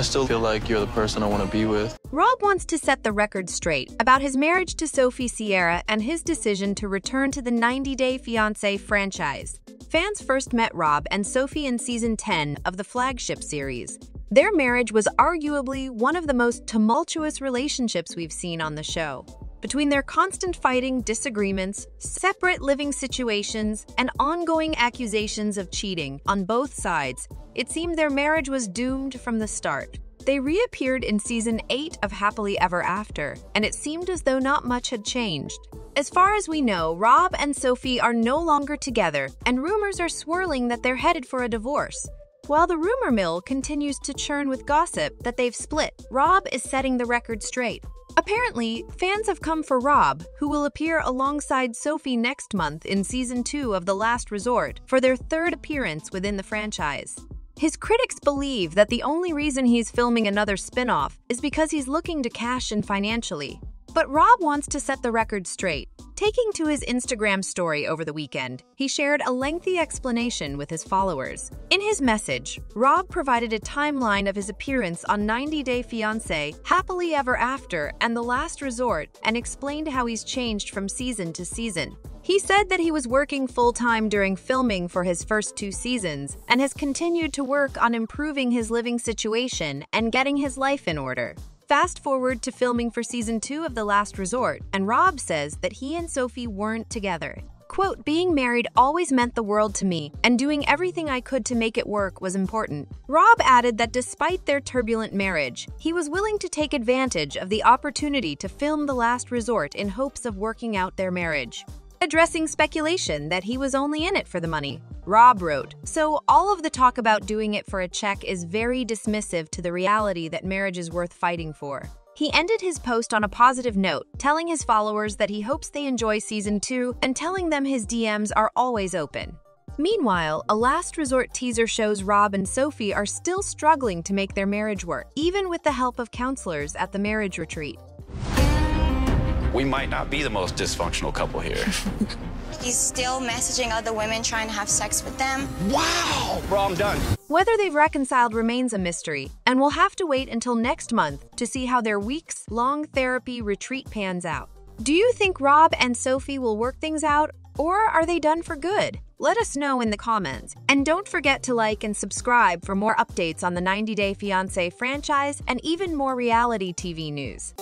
I still feel like you're the person I want to be with. Rob wants to set the record straight about his marriage to Sophie Sierra and his decision to return to the 90 Day Fiancé franchise. Fans first met Rob and Sophie in season 10 of the flagship series. Their marriage was arguably one of the most tumultuous relationships we've seen on the show. Between their constant fighting, disagreements, separate living situations, and ongoing accusations of cheating on both sides, it seemed their marriage was doomed from the start. They reappeared in season 8 of Happily Ever After, and it seemed as though not much had changed. As far as we know, Rob and Sophie are no longer together, and rumors are swirling that they're headed for a divorce. While the rumor mill continues to churn with gossip that they've split, Rob is setting the record straight. Apparently, fans have come for Rob, who will appear alongside Sophie next month in season 2 of The Last Resort for their third appearance within the franchise. His critics believe that the only reason he's filming another spin-off is because he's looking to cash in financially. But Rob wants to set the record straight. Taking to his Instagram story over the weekend, he shared a lengthy explanation with his followers. In his message, Rob provided a timeline of his appearance on 90 Day Fiancé, Happily Ever After, and The Last Resort, and explained how he's changed from season to season. He said that he was working full time during filming for his first two seasons and has continued to work on improving his living situation and getting his life in order. Fast forward to filming for season two of The Last Resort, and Rob says that he and Sophie weren't together. Quote, being married always meant the world to me, and doing everything I could to make it work was important. Rob added that despite their turbulent marriage, he was willing to take advantage of the opportunity to film The Last Resort in hopes of working out their marriage. Addressing speculation that he was only in it for the money, Rob wrote, So all of the talk about doing it for a check is very dismissive to the reality that marriage is worth fighting for. He ended his post on a positive note, telling his followers that he hopes they enjoy season 2 and telling them his DMs are always open. Meanwhile, a last resort teaser shows Rob and Sophie are still struggling to make their marriage work, even with the help of counselors at the marriage retreat. We might not be the most dysfunctional couple here. He's still messaging other women trying to have sex with them. wow! Bro, I'm done. Whether they've reconciled remains a mystery, and we'll have to wait until next month to see how their weeks long therapy retreat pans out. Do you think Rob and Sophie will work things out, or are they done for good? Let us know in the comments. And don't forget to like and subscribe for more updates on the 90 Day Fiancé franchise and even more reality TV news.